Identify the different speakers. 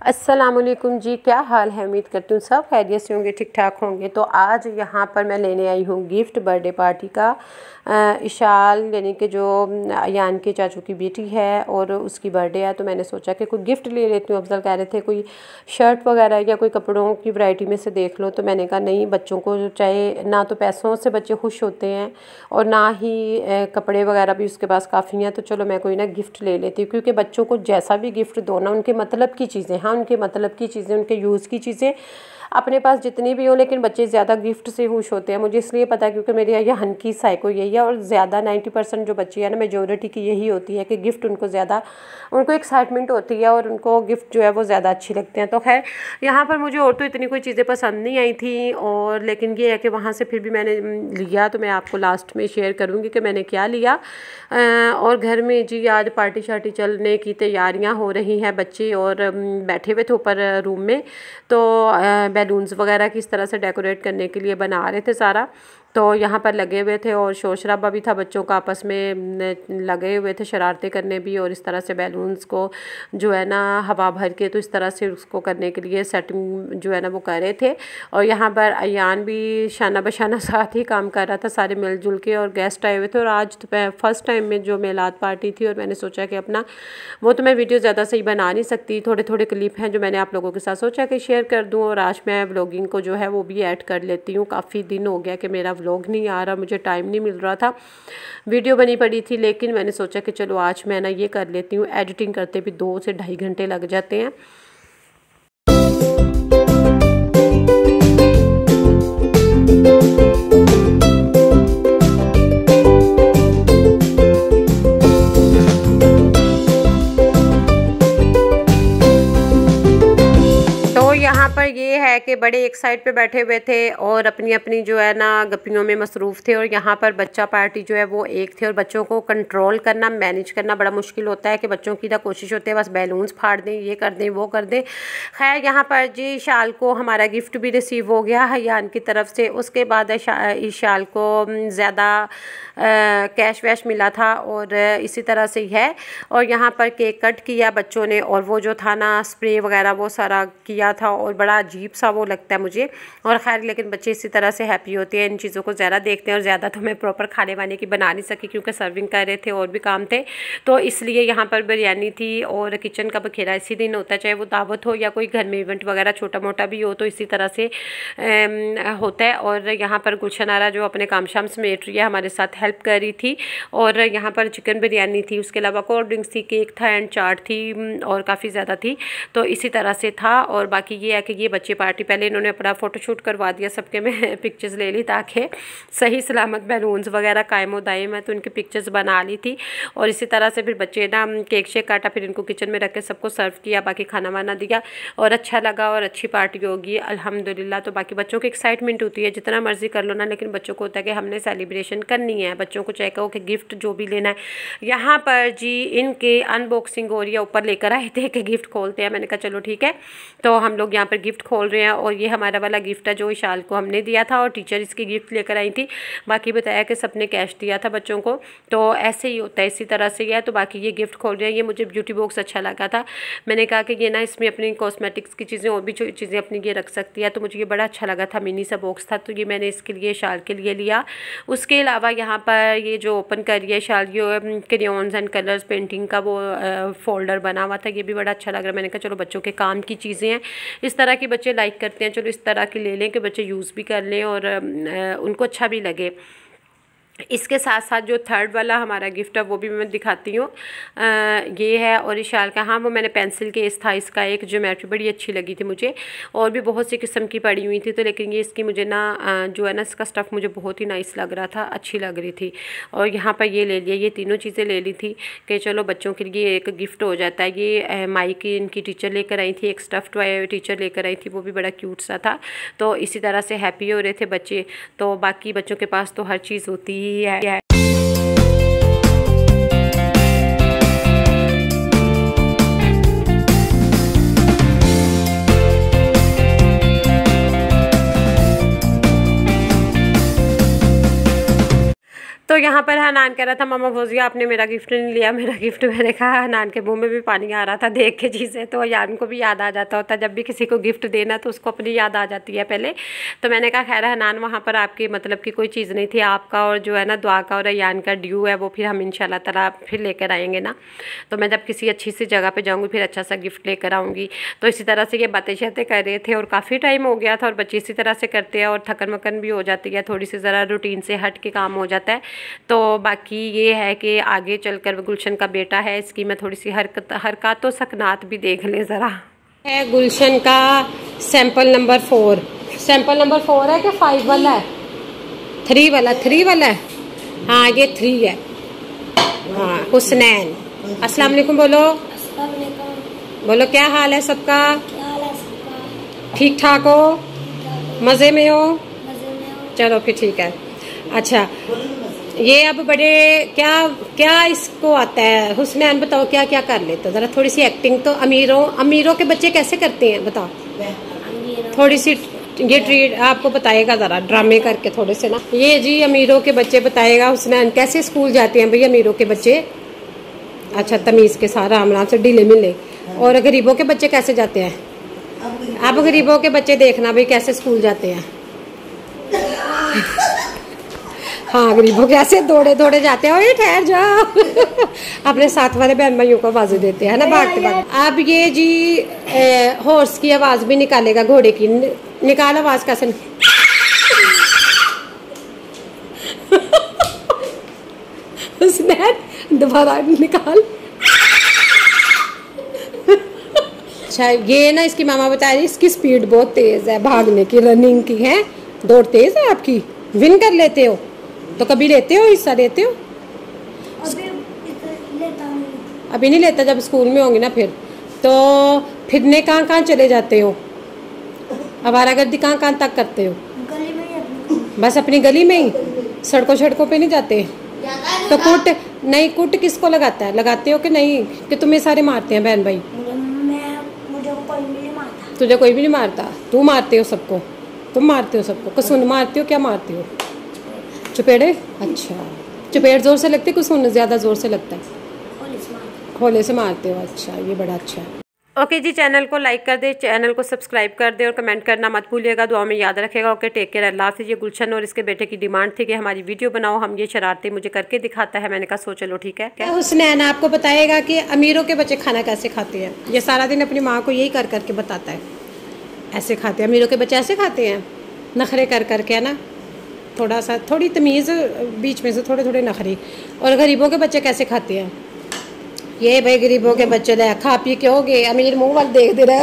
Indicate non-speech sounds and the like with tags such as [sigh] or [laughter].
Speaker 1: असलकुम जी, क्या हाल है? उम्मीद करती हूँ सब खैरियत से होंगे ठीक ठाक होंगे। तो आज यहाँ पर मैं लेने आई हूँ गिफ्ट बर्थडे पार्टी का इशाल, यानी कि जो, यान के चाचू की बेटी है और उसकी बर्थडे है। तो मैंने सोचा कि कोई गिफ्ट ले लेती हूँ। अफजल कह रहे थे कोई शर्ट वगैरह या कोई कपड़ों की वैरायटी में से देख लो। तो मैंने कहा, नहीं, बच्चों को चाहे ना तो पैसों से बच्चे खुश होते हैं और ना ही कपड़े वगैरह भी उसके पास काफ़ी हैं। तो चलो मैं कोई ना गिफ्ट ले लेती हूँ, क्योंकि बच्चों को जैसा भी गिफ्ट दो ना, उनके मतलब की चीज़ें हाँ उनके मतलब की चीज़ें, उनके यूज़ की चीज़ें अपने पास जितनी भी हो, लेकिन बच्चे ज़्यादा गिफ्ट से खुश होते हैं। मुझे इसलिए पता है क्योंकि मेरे यहाँ हन साइको यही है और ज़्यादा नाइन्टी परसेंट जो बच्चे हैं ना मेजोरिटी की यही होती है कि गिफ्ट उनको ज़्यादा, उनको एक्साइटमेंट होती है और उनको गिफ्ट जो है वो ज़्यादा अच्छी लगते हैं। तो खैर, यहाँ पर मुझे और तो इतनी कोई चीज़ें पसंद नहीं आई थी और लेकिन ये है कि वहाँ से फिर भी मैंने लिया तो मैं आपको लास्ट में शेयर करूँगी कि मैंने क्या लिया। और घर में जी आज पार्टी शार्टी चलने की तैयारियाँ हो रही हैं बच्चे और बैठे हुए थे ऊपर रूम में। तो बैलून्स वगैरह किस तरह से डेकोरेट करने के लिए बना रहे थे सारा। तो यहाँ पर लगे हुए थे और शोर शराबा भी था बच्चों का, आपस में लगे हुए थे शरारतें करने भी और इस तरह से बैलून्स को जो है ना, हवा भर के तो इस तरह से उसको करने के लिए सेटिंग जो है ना, वो कर रहे थे। और यहाँ पर अयान भी शाना बशाना [laughs] साथ ही काम कर रहा था, सारे मिलजुल के और गेस्ट आए हुए थे। और आज तो फ़र्स्ट टाइम में जो मेलाद पार्टी थी और मैंने सोचा कि अपना, वो तो मैं वीडियो ज़्यादा सही बना नहीं सकती थोड़े थोड़े क्लिप हैं जो मैंने आप लोगों के साथ सोचा कि शेयर कर दूँ। और आज मैं ब्लॉगिंग को जो है, वो भी ऐड कर लेती हूँ। काफ़ी दिन हो गया कि मेरा व्लॉग नहीं आ रहा, मुझे टाइम नहीं मिल रहा था। वीडियो बनी पड़ी थी, लेकिन मैंने सोचा कि चलो आज मैं ना ये कर लेती हूँ। एडिटिंग करते भी दो से ढाई घंटे लग जाते हैं। ये है कि बड़े एक साइड पे बैठे हुए थे और अपनी अपनी जो है ना गप्पियों में मसरूफ़ थे और यहाँ पर बच्चा पार्टी जो है वो एक थे और बच्चों को कंट्रोल करना मैनेज करना बड़ा मुश्किल होता है कि बच्चों की ना कोशिश होती है बस बैलून्स फाड़ दें, ये कर दें, वो कर दें। खैर, यहाँ पर जी शाल को हमारा गिफ्ट भी रिसीव हो गया हयान की तरफ़ से। उसके बाद इस शाल को ज़्यादा कैश वैश मिला था और इसी तरह से है और यहाँ पर केक कट किया बच्चों ने और वो जो था ना स्प्रे वगैरह वो सारा किया था और बड़ा अजीब सा वो लगता है मुझे। और खैर, लेकिन बच्चे इसी तरह से हैप्पी होते हैं, इन चीज़ों को ज़्यादा देखते हैं और ज़्यादा तो मैं प्रॉपर खाने वाने की बना नहीं सकी क्योंकि सर्विंग कर रहे थे और भी काम थे। तो इसलिए यहाँ पर बिरयानी थी और किचन का बखेरा इसी दिन होता है, चाहे वो दावत हो या कोई घर में इवेंट वगैरह छोटा मोटा भी हो तो इसी तरह से होता है। और यहाँ पर गुलशन आरा जो अपने काम शाम समेट रही है, हमारे साथ हेल्प कर रही थी और यहाँ पर चिकन बिरयानी थी। उसके अलावा कोल्ड ड्रिंक्स थी केक था एंड चाट थी और काफ़ी ज़्यादा थी। तो इसी तरह से था और बाकी ये है कि ये बच्चे पार्टी, पहले इन्होंने अपना फ़ोटोशूट करवा दिया सबके में [laughs] पिक्चर्स ले ली ताकि सही सलामत बैलून्स वगैरह कायम है तो उनकी पिक्चर्स बना ली थी। और इसी तरह से फिर बच्चे ना केक शेक काटा, फिर इनको किचन में रख के सबको सर्व किया, बाकी खाना वाना दिया और अच्छा लगा और अच्छी पार्टी होगी, अल्हम्दुलिल्लाह। तो बाकी बच्चों की एक्साइटमेंट होती है, जितना मर्ज़ी कर लो ना, लेकिन बच्चों को होता है कि हमने सेलिब्रेशन करनी है। बच्चों को चाहे कहो कि गिफ्ट जो भी लेना है। यहाँ पर जी इनके अनबॉक्सिंग हो रही है, ऊपर लेकर आए थे कि गिफ्ट खोलते हैं। मैंने कहा, चलो ठीक है। तो हम लोग यहाँ पर गिफ्ट खोल रहे हैं और ये हमारा वाला गिफ्ट है जो इशाल को हमने दिया था और टीचर इसकी गिफ्ट लेकर आई थी। बाकी बताया कि सबने कैश दिया था बच्चों को। तो ऐसे ही होता है, इसी तरह से है तो बाकी ये गिफ्ट खोल रहे हैं। ये मुझे ब्यूटी बॉक्स अच्छा लगा था। मैंने कहा कि ये ना इसमें अपनी कॉस्मेटिक्स की चीज़ें और भी चीज़ें अपनी ये रख सकती है। तो मुझे ये बड़ा अच्छा लगा था। मिनी सा बॉक्स था। तो ये मैंने इसके लिए शाल के लिए लिया। उसके अलावा यहाँ पर ये जो ओपन करिए शाल ये क्रियोन्स एंड कलर्स पेंटिंग का वो फोल्डर बना हुआ था। ये भी बड़ा अच्छा लग रहा है। मैंने कहा, चलो बच्चों के काम की चीज़ें हैं। इस तरह के बच्चे लाइक करते हैं, चलो इस तरह के ले लें कि बच्चे यूज़ भी कर लें और उनको अच्छा भी लगे। इसके साथ साथ जो थर्ड वाला हमारा गिफ्ट है, वो भी मैं दिखाती हूँ। ये है और इशाल का। हाँ वो मैंने पेंसिल केस था, इसका एक ज्योमेट्री बड़ी अच्छी लगी थी मुझे। और भी बहुत सी किस्म की पड़ी हुई थी तो लेकिन ये इसकी मुझे ना जो है ना, इसका स्टफ़ मुझे बहुत ही नाइस लग रहा था, अच्छी लग रही थी। और यहाँ पर ये ले लिया, ये तीनों चीज़ें ले ली थी कि चलो बच्चों के लिए एक गिफ्ट हो जाता है। ये माई की, इनकी टीचर लेकर आई थी, एक स्टफ़ टॉय टीचर लेकर आई थी, वो भी बड़ा क्यूट सा था। तो इसी तरह से हैप्पी हो रहे थे बच्चे। तो बाकी बच्चों के पास तो हर चीज़ होती ही है तो यहाँ पर हनान कह रहा था, मामा फोजिया आपने मेरा गिफ्ट नहीं लिया, मेरा गिफ्ट मैंने कहा, हनान के मुँह में भी पानी आ रहा था देख के चीज़ें तो यान को भी याद आ जाता होता, जब भी किसी को गिफ्ट देना तो उसको अपनी याद आ जाती है पहले। तो मैंने कहा, खैर हनान, वहाँ पर आपकी मतलब की कोई चीज़ नहीं थी, आपका और जो है ना, दुआ का और यान का ड्यू है, वो फिर हम इन तला फिर लेकर आएँगे ना। तो मैं जब किसी अच्छी सी जगह पर जाऊँगी, फिर अच्छा सा गिफ्ट लेकर आऊँगी। तो इसी तरह से ये बातें शातें कर रहे थे और काफ़ी टाइम हो गया था और बच्चे इसी तरह से करते हैं और थकन वकन भी हो जाती है, थोड़ी सी ज़रा रूटीन से हट के काम हो जाता है। तो बाकी ये है कि आगे चल चलकर गुलशन का बेटा है इसकी मैं थोड़ी सी हरकत हरकत तो सकनात भी देख लें ज़रा। है गुलशन का sample number four sample number four है कि फाइव वाला है? थ्री वाला थ्री वाला है? हाँ ये थ्री है। हाँ हुसनैन। अस्सलाम वालेकुम बोलो। बोलो क्या हाल है सबका? ठीक ठाक हो? मज़े में हो। चलो फिर ठीक है। अच्छा ये अब बड़े, क्या क्या इसको आता है? हुसनैन बताओ, क्या क्या कर लेते जरा थोड़ी सी एक्टिंग तो अमीरों अमीरों के बच्चे कैसे करते हैं? बताओ। थोड़ी सी ये ट्रीट आपको बताएगा जरा ड्रामे करके थोड़े से ना। ये जी अमीरों के बच्चे बताएगा हुसनैन कैसे स्कूल जाते हैं भाई अमीरों के बच्चे? अच्छा तमीज के साथ राम राम से ढीले मिले। और गरीबों के बच्चे कैसे जाते हैं? अब गरीबों के बच्चे देखना भाई, कैसे स्कूल जाते हैं? हाँ गरीबों के ऐसे दौड़े दौड़े जाते हैं। ठहर जाओ। [laughs] अपने साथ वाले बहन भाइयों को आवाज़ें देते हैं ना भागते भागते। अब ये जी हॉर्स की आवाज़ भी निकालेगा घोड़े की। निकाल आवाज़ कैसे [laughs] दोबारा निकाल। अच्छा ये ना इसकी मामा बता रही इसकी स्पीड बहुत तेज़ है भागने की रनिंग की है। दौड़ तेज़ है आपकी? विन कर लेते हो। तो कभी लेते हो हिस्सा लेते हो? अभी नहीं लेता जब स्कूल में होंगे ना फिर। तो फिरने कहाँ कहाँ चले जाते हो? गर्दी कहाँ कहाँ तक करते हो? गली में बस अपनी गली में ही? सड़कों सड़कों पे नहीं जाते? तो कुट नहीं कुट किसको लगाता है? लगाते हो कि नहीं? कि तुम्हें सारे मारते हैं बहन भाई? तुझे कोई भी नहीं मारता? तू मारते हो सबको? तुम मारते हो सबको? कसून मारते हो क्या मारते हो? चपेड़े? अच्छा। चपेड़ ज़ोर से लगती है कुछ ज़्यादा ज़ोर से लगता है? खोले से मारते हो। अच्छा ये बड़ा अच्छा है। ओके जी चैनल को लाइक कर दे चैनल को सब्सक्राइब कर दे और कमेंट करना मत भूलिएगा दुआ में याद रखेगा। ओके टेक केयर अल्लाह से ये गुलशन और इसके बेटे की डिमांड थी कि हमारी वीडियो बनाओ हम ये शरारती मुझे करके दिखाता है। मैंने कहा सो चलो ठीक है? क्या? हुसनैन आपको बताएगा कि अमीरों के बच्चे खाना कैसे खाते हैं? ये सारा दिन अपनी माँ को यही कर करके बताता है। ऐसे खाते हैं। अमीरों के बच्चे ऐसे खाते हैं? नखरे कर करके है ना? थोड़ा सा, थोड़ी तमीज़, बीच में से थोड़े थोड़े नखरी। और गरीबों के बच्चे कैसे खाते हैं? ये भाई गरीबों के बच्चे खा पी के हो गए, अमीर मुँह वाल देख दे रहे